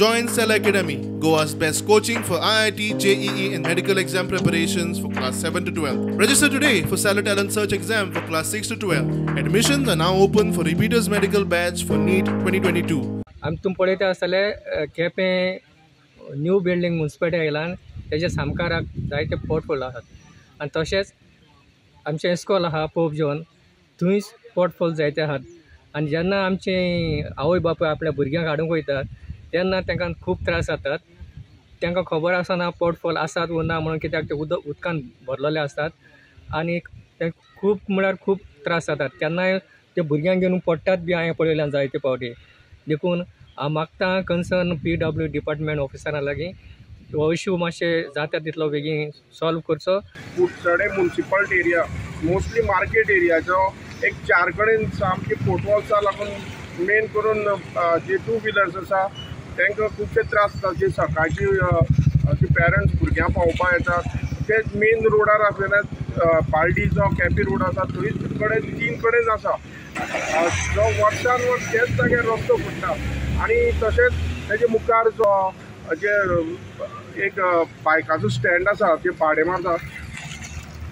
Join Cell Academy, Goa's best coaching for IIT, JEE, and medical exam preparations for class 7 to 12. Register today for Cell Talent Search exam for class 6 to 12. Admissions are now open for repeaters medical batch for NEET 2022. आमी तुमी पळयता आसतले अ, Quepem new building municipality आयला तेजे सामकाराक जायते portfolio आसात आनी तशेंच आमचें इस्कॉल आहा पोप जॉन थंय पोर्टफोलिओ जायते आहात आनी जेन्ना आमचे आवय बापूय आपल्या भुरग्यांक हाडूंक वयतात तेन्ना तांकां खूब त्रास जातात तांकां खबर आसना पोटफॉल आसात वो ना म्हणून कित्याक ते उदक उदकान भरलेले आसतात आनी ते खूब म्हळ्यार खूब त्रास जातात तेन्नाय ते भुरग्यांक घेवन पडटात बी हांवें पळयल्यान जायते फावटी देखून हांव मागता कन्सर्न पी डब्ल्यू डिपार्टमेंट ऑफिसरा लागीं हो इश्यू मातशें जाता तितलो बेगीन सॉल्व करचो Kudchade municipal area mostly market area जो एक चार कडेन सामके फुटबॉल्सा लागून मेन करून जे टू व्हिलर्स आसा तांकां खुबशे त्रास जाता जे सकाळची जे पेरंट्स भुरग्यां पावोवपा येतात ते मेन रोडार आसलेल्या पालडी जो केपी रोड आसा थंय कडेन तीन कडेन आसा जो वर्सान वर्स तेच जाग्यार रस्तो फुटता आनी तशेंच तेजे मुखार जो जे एक बायकाचो स्टँड आसा जे भाडें मारता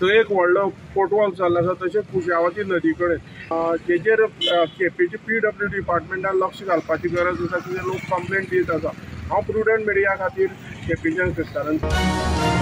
थंय एक व्हडलो फोटवॉल जाल्लो आसा तशेंच कुशावती नदी कडेन अ, जेचेर केपेची पी डब्ल्यू डिपार्टमेंटान लक्ष घालपाची गरज आसा कितें लोक कंप्लेन दीत आसा हांव प्रुडंट मिडिया खातीर केपेच्यान क्रिस्तानान